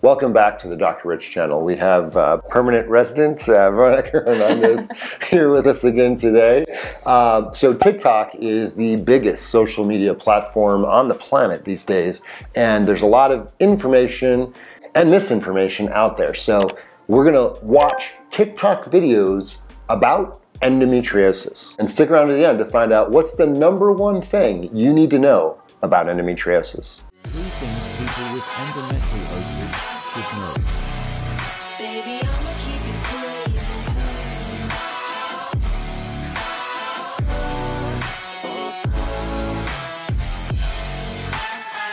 Welcome back to the Dr. Rich channel. We have uh, permanent resident uh, Veronica Hernandez here with us again today. Uh, so TikTok is the biggest social media platform on the planet these days, and there's a lot of information and misinformation out there. So we're gonna watch TikTok videos about endometriosis and stick around to the end to find out what's the number one thing you need to know about endometriosis. Three things people with endometriosis should know.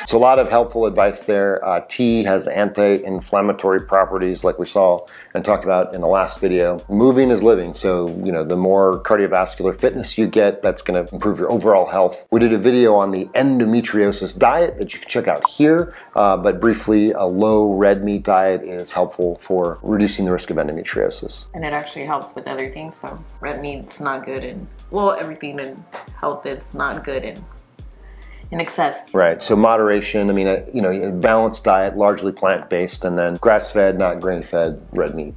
So a lot of helpful advice there. Uh, tea has anti-inflammatory properties like we saw and talked about in the last video. Moving is living, so you know the more cardiovascular fitness you get, that's going to improve your overall health. We did a video on the endometriosis diet that you can check out here, uh, but briefly, a low red meat diet is helpful for reducing the risk of endometriosis. and it actually helps with other things. So red meat's not good, and well, everything in health is not good in in excess. Right. So moderation. I mean, uh, you know, a balanced diet, largely plant-based, and then grass-fed, not grain-fed, red meat.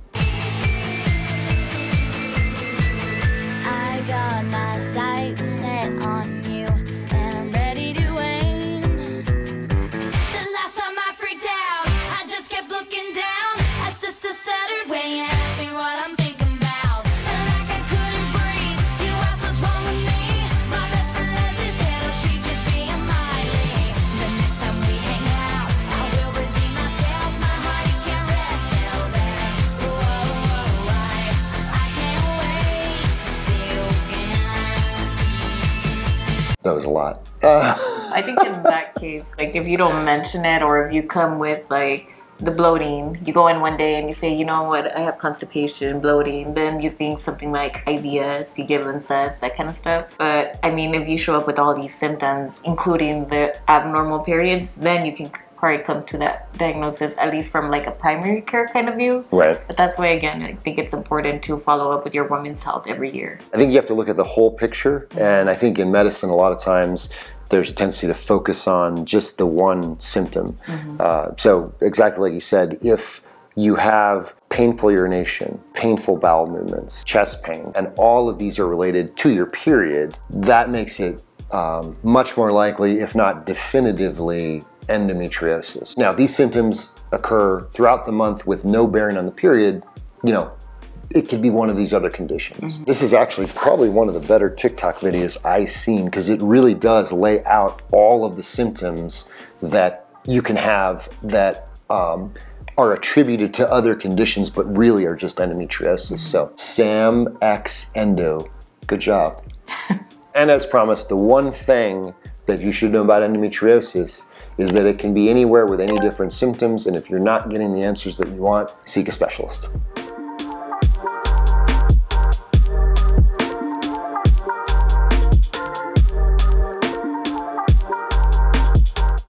I got my sights set on That was a lot. Uh, I think in that case, like if you don't mention it or if you come with like the bloating, you go in one day and you say, you know what, I have constipation, bloating, then you think something like IBS, you give them Linzess, that kind of stuff. But I mean, if you show up with all these symptoms, including the abnormal periods, then you can probably come to that diagnosis, at least from like a primary care kind of view. right. But that's why, again, I think it's important to follow up with your woman's health every year. I think you have to look at the whole picture, and I think in medicine, a lot of times there's a tendency to focus on just the one symptom. Uh, so, exactly like you said, if you have painful urination, painful bowel movements, chest pain, and all of these are related to your period, that makes it um, much more likely, if not definitively, endometriosis. Now, these symptoms occur throughout the month with no bearing on the period. You know, it could be one of these other conditions. This is actually probably one of the better TikTok videos I've seen because it really does lay out all of the symptoms that you can have that um, are attributed to other conditions but really are just endometriosis. So, Sam X Endo, good job. and as promised, the one thing that you should know about endometriosis is that it can be anywhere with any different symptoms, and if you're not getting the answers that you want, seek a specialist.